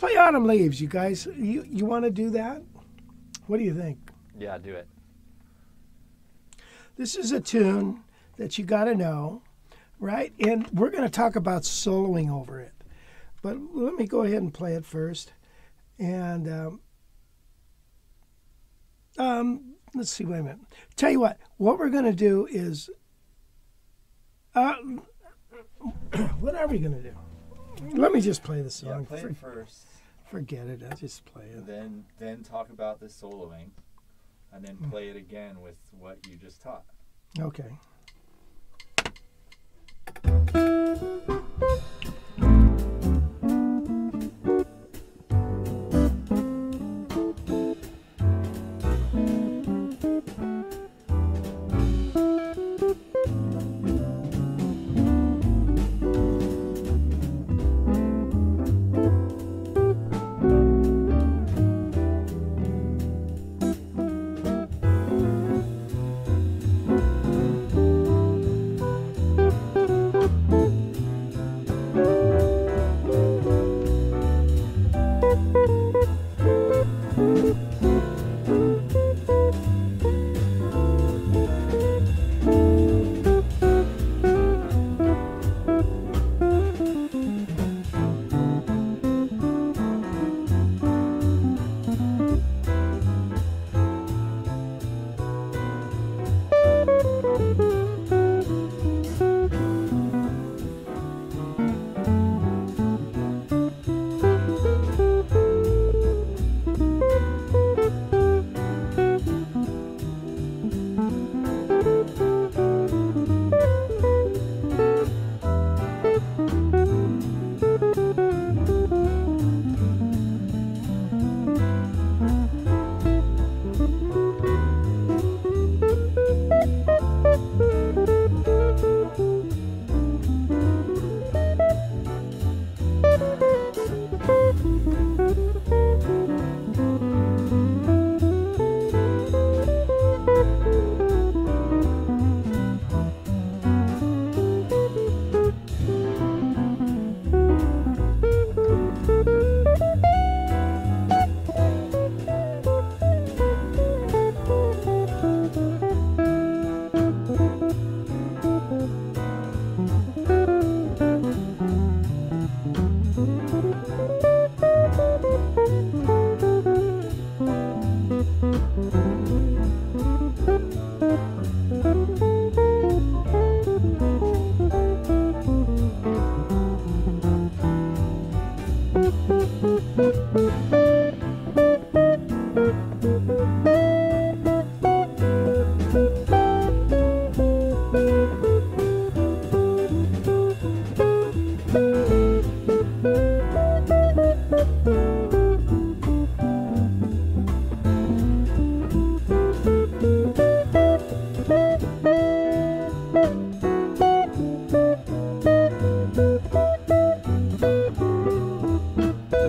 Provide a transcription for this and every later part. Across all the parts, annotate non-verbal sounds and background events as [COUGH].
play Autumn Leaves, you guys. You you want to do that? What do you think? Yeah, do it. This is a tune that you got to know, right? And we're going to talk about soloing over it. But let me go ahead and play it first. And um, um, let's see, wait a minute. Tell you what, what we're going to do is. Uh, [COUGHS] what are we going to do? Let me just play the song. Yeah, play For- it first, forget it. I'll just play it. then then talk about the soloing, and then hmm. play it again with what you just taught. Okay.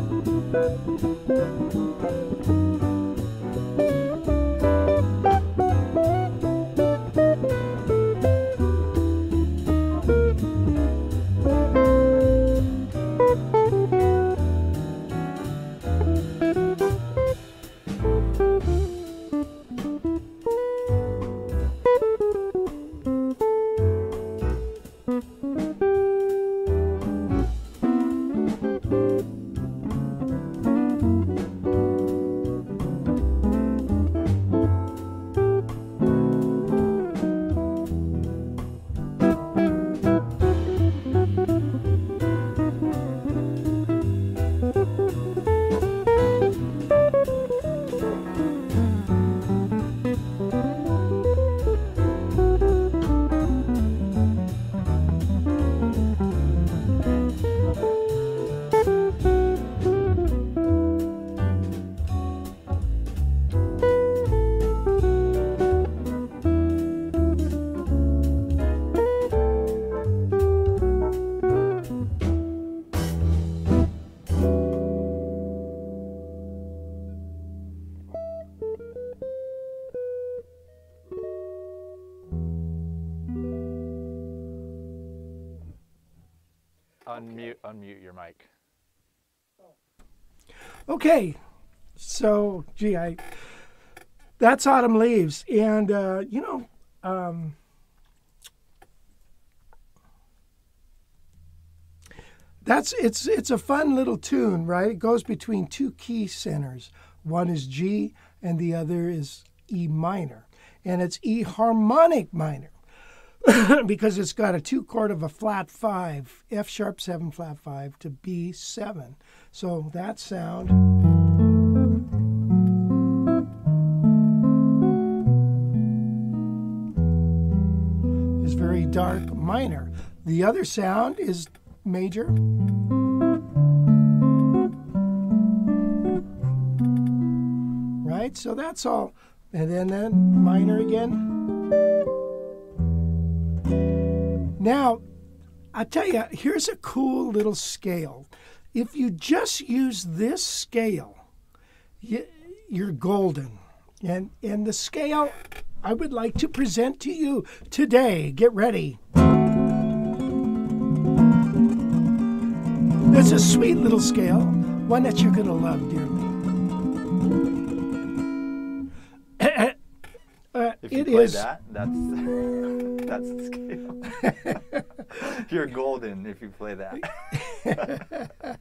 Unmute, unmute your mic. Okay, so gee, I that's autumn leaves, and uh, you know, um, that's it's it's a fun little tune, right? It goes between two key centers. One is G, and the other is E minor, and it's E harmonic minor. [LAUGHS] because it's got a two chord of a flat five, F sharp seven flat five to B seven. So that sound. is very dark minor. The other sound is major. Right? So that's all. And then, then minor again. Now, I tell you, here's a cool little scale. If you just use this scale, you're golden. And, and the scale I would like to present to you today, get ready. There's a sweet little scale, one that you're going to love dearly. If you it play is- that, that's [LAUGHS] that's the scale. [LAUGHS] You're golden if you play that. [LAUGHS]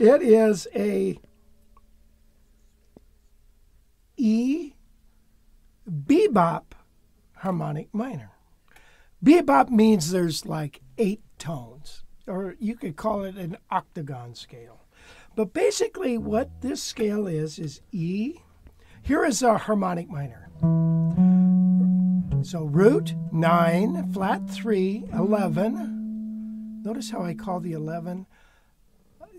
It is a E bebop harmonic minor. Bebop means there's like eight tones, or you could call it an octagon scale. But basically, what this scale is, is E. Here is a harmonic minor. So root, 9, flat 3, 11. Notice how I call the 11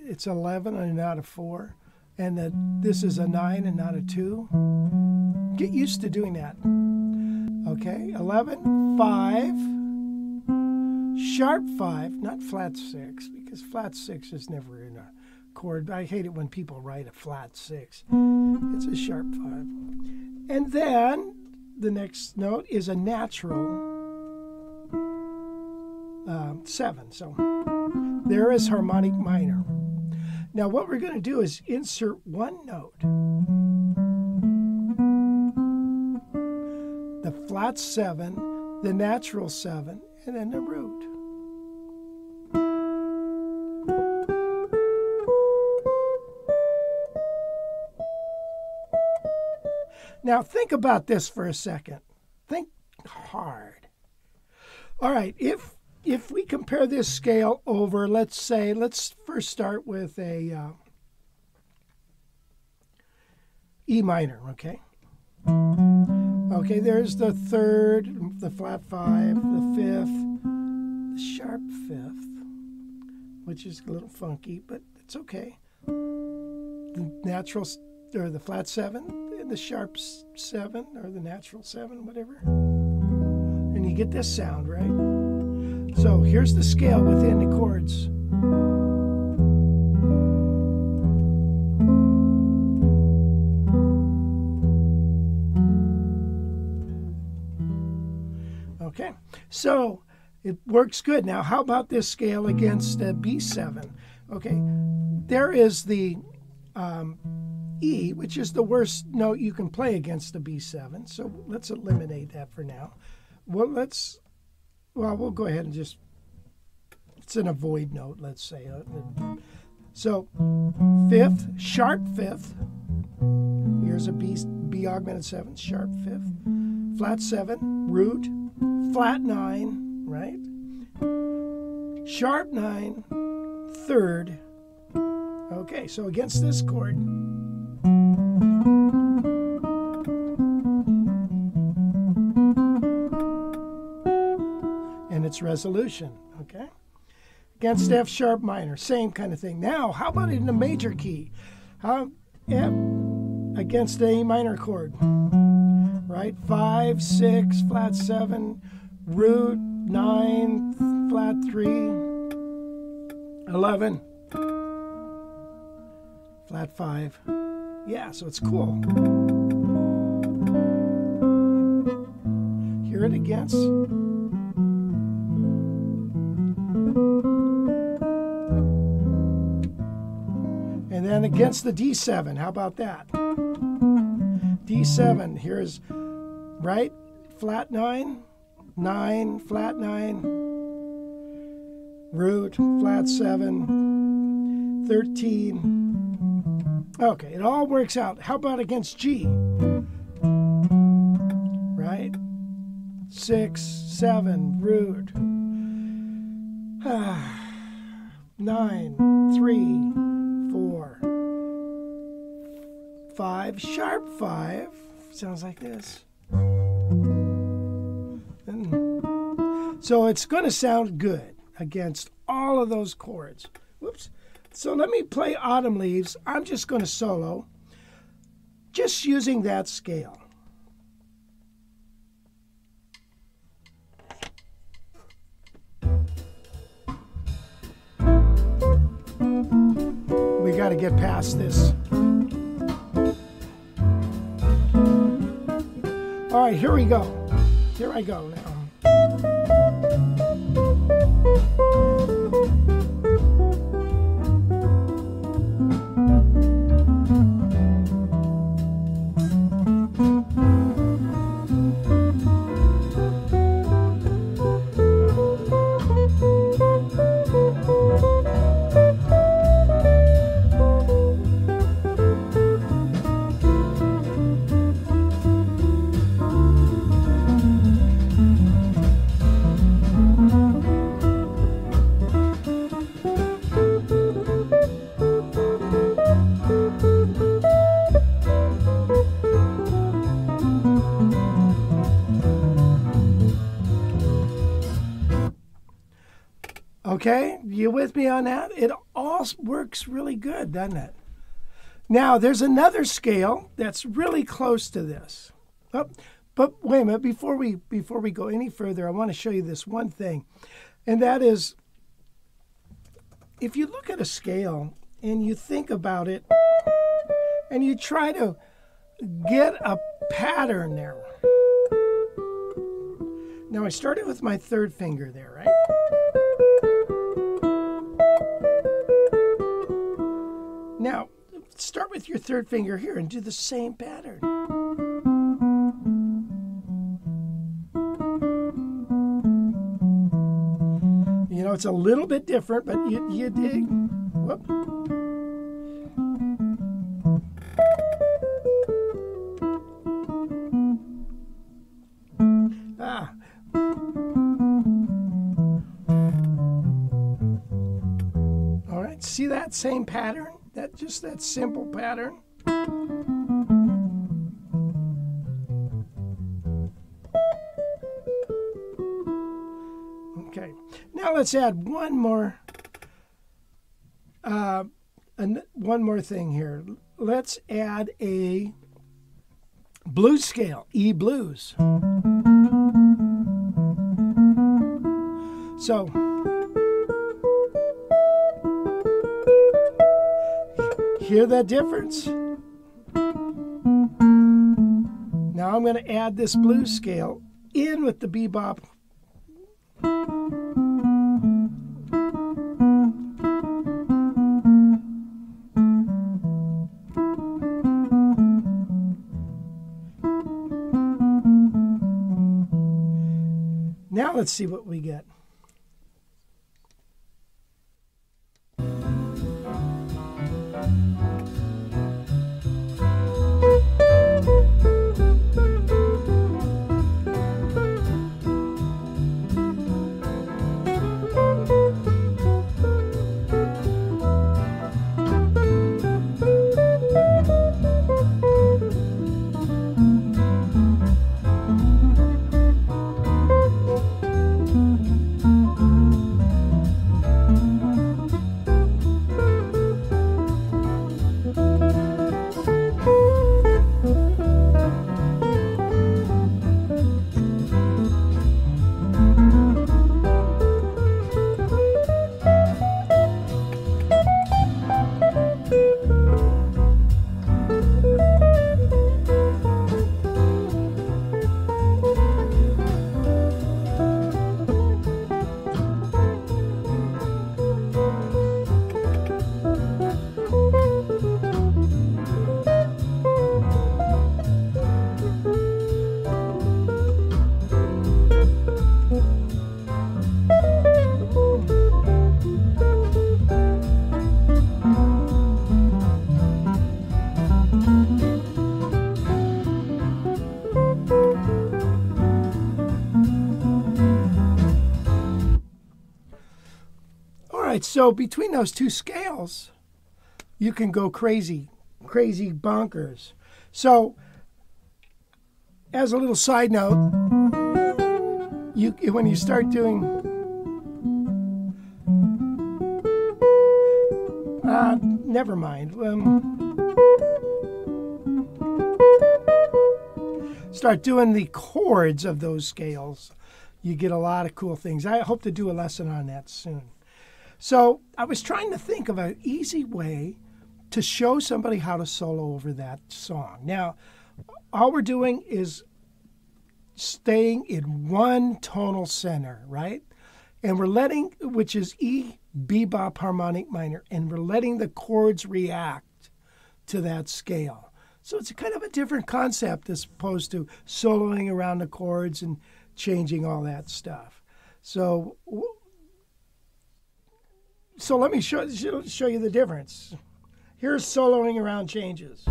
it's 11 and not a 4, and that this is a 9 and not a 2. Get used to doing that. Okay, 11, 5, sharp 5, not flat 6, because flat 6 is never in a chord. I hate it when people write a flat 6. It's a sharp 5. And then the next note is a natural um, 7. So there is harmonic minor. Now, what we're going to do is insert one note. The flat seven, the natural seven, and then the root. Now, think about this for a second. Think hard. All right, if if we compare this scale over, let's say, let's first start with a uh, E minor, okay? Okay, there's the third, the flat five, the fifth, the sharp fifth, which is a little funky, but it's okay. The natural, or the flat seven, the sharp seven, or the natural seven, whatever. And you get this sound, right? So here's the scale within the chords. Okay, so it works good. Now, how about this scale against uh, B7? Okay, there is the um, E, which is the worst note you can play against the B7. So let's eliminate that for now. Well, let's well, we'll go ahead and just, it's an avoid note, let's say. Uh, So, fifth, sharp fifth. Here's a B, B augmented seventh, sharp fifth. Flat seven, root, flat nine, right? Sharp nine, third. Okay, so against this chord, resolution. Okay? Against F sharp minor, same kind of thing. Now, how about in the major key? How F against A minor chord, right? Five, six, flat seven, root nine, flat three, eleven, flat five. Yeah, so it's cool. Hear it against. Against the D7. How about that? D7. Here's right, flat 9, 9, flat 9, root, flat 7, 13. Okay, it all works out. How about against G? Right? 6, 7, root. [SIGHS] 9, 3, 4, 5, sharp 5. Sounds like this. And so it's going to sound good against all of those chords. Whoops. So let me play Autumn Leaves. I'm just going to solo, just using that scale. We got to get past this. All right, here we go. Here I go now. You with me on that? It all works really good, doesn't it? Now, there's another scale that's really close to this. Oh, but wait a minute, before we before we go any further, I want to show you this one thing. And that is if you look at a scale and you think about it and you try to get a pattern there. Now I started with my third finger there, right? Now, start with your third finger here and do the same pattern. You know, it's a little bit different, but you, you dig. Whoop. Ah. All right, see that same pattern? Just that simple pattern. Okay, now let's add one more, uh, an, one more thing here. Let's add a blues scale, E blues. So. Hear that difference? Now I'm going to add this blues scale in with the bebop. Now let's see what we get. So between those two scales, you can go crazy, crazy bonkers. So, as a little side note, you when you start doing uh, never mind. Um, start doing the chords of those scales, you get a lot of cool things. I hope to do a lesson on that soon. So I was trying to think of an easy way to show somebody how to solo over that song. Now, all we're doing is staying in one tonal center, right? And we're letting, which is E bebop harmonic minor, and we're letting the chords react to that scale. So it's kind of a different concept as opposed to soloing around the chords and changing all that stuff. So, so let me show, show you the difference. Here's soloing around changes.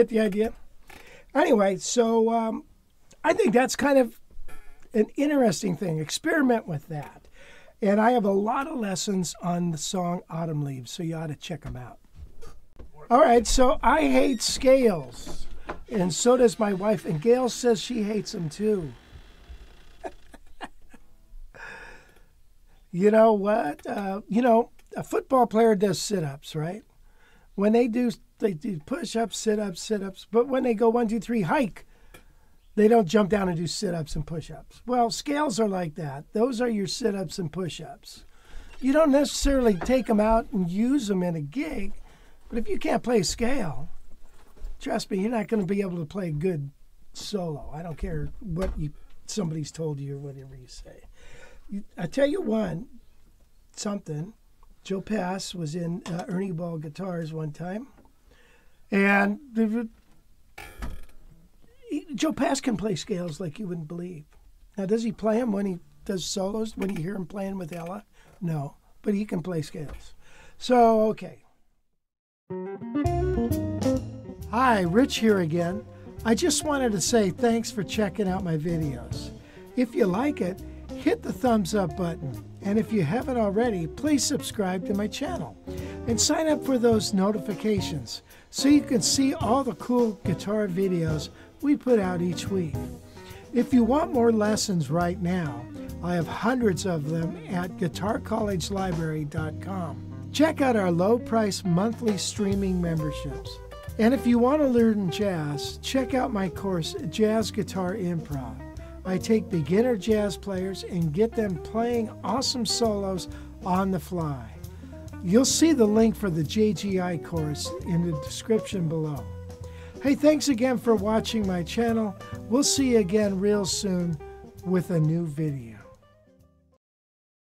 Get the idea. Anyway, so um, I think that's kind of an interesting thing. Experiment with that. And I have a lot of lessons on the song Autumn Leaves, so you ought to check them out. All right, so I hate scales, and so does my wife, and Gail says she hates them too. [LAUGHS] you know what? Uh, you know, a football player does sit ups, right? When they do they do push ups, sit ups, sit ups. But when they go one, two, three, hike, they don't jump down and do sit ups and push ups. Well, scales are like that. Those are your sit ups and push ups. You don't necessarily take them out and use them in a gig, but if you can't play a scale, trust me, you're not going to be able to play a good solo. I don't care what you somebody's told you or whatever you say. I tell you one something. Joe Pass was in uh, Ernie Ball Guitars one time and Joe Pass can play scales like you wouldn't believe. Now, does he play them when he does solos? When you hear him playing with Ella? No, but he can play scales. So, okay. Hi, Rich here again. I just wanted to say thanks for checking out my videos. If you like it, hit the thumbs up button. And if you haven't already, please subscribe to my channel and sign up for those notifications so you can see all the cool guitar videos we put out each week. If you want more lessons right now, I have hundreds of them at guitarcollegelibrary.com. Check out our low price monthly streaming memberships. And if you want to learn jazz, check out my course, Jazz Guitar Improv. I take beginner jazz players and get them playing awesome solos on the fly. You'll see the link for the JGI course in the description below. Hey, thanks again for watching my channel. We'll see you again real soon with a new video.